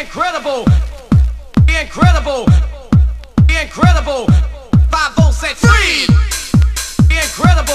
incredible, incredible, incredible. Five volts at free. Incredible.